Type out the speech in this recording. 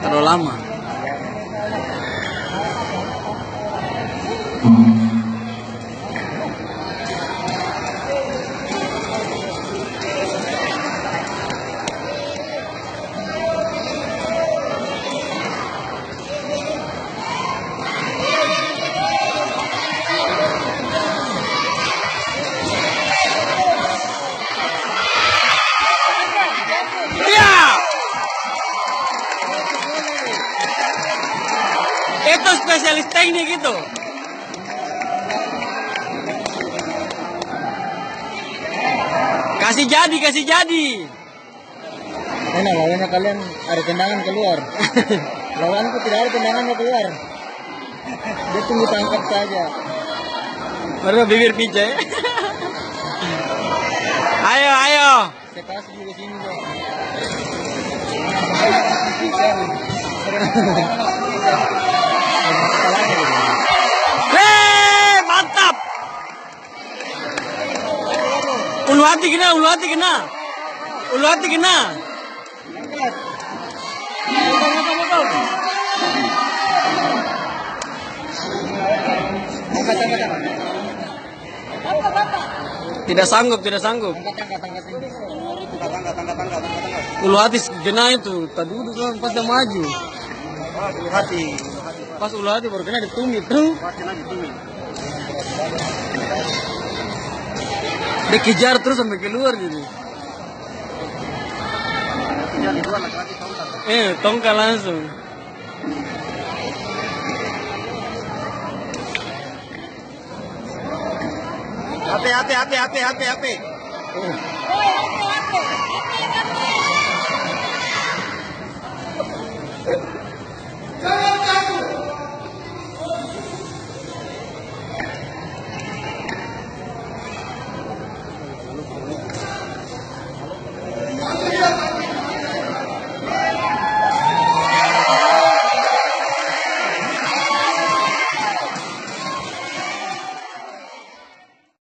Terlalu lama. Itu spesialis teknik itu. Kasih jadi, kasih jadi. Enak lawannya kalian ada tendangan keluar. Lawanku tidak ada tendangannya keluar. Dia tunggu tangkap saja. Baru bibir pijai. ayo, ayo. Saya kasih juga sini kok. Hei, mantap. Ulu hati kena, ulu hati kena. Ulu hati kena. Angkat, angkat, angkat. Tidak sanggup, tidak sanggup. Angkat, angkat, angkat ini. Angkat, angkat, angkat, angkat, angkat, angkat. Ulu hati kena itu. Tadi duduk kan pas dia maju. Ah, dulu hati. Pas ulu hati baru kena ditumit tuh. Pasti lagi tumit. Dia kejar terus sampai keluar jadi. Tongkat. Eh, tongkal langsung. Hati, hati, hati, hati, hati, hati. Oh.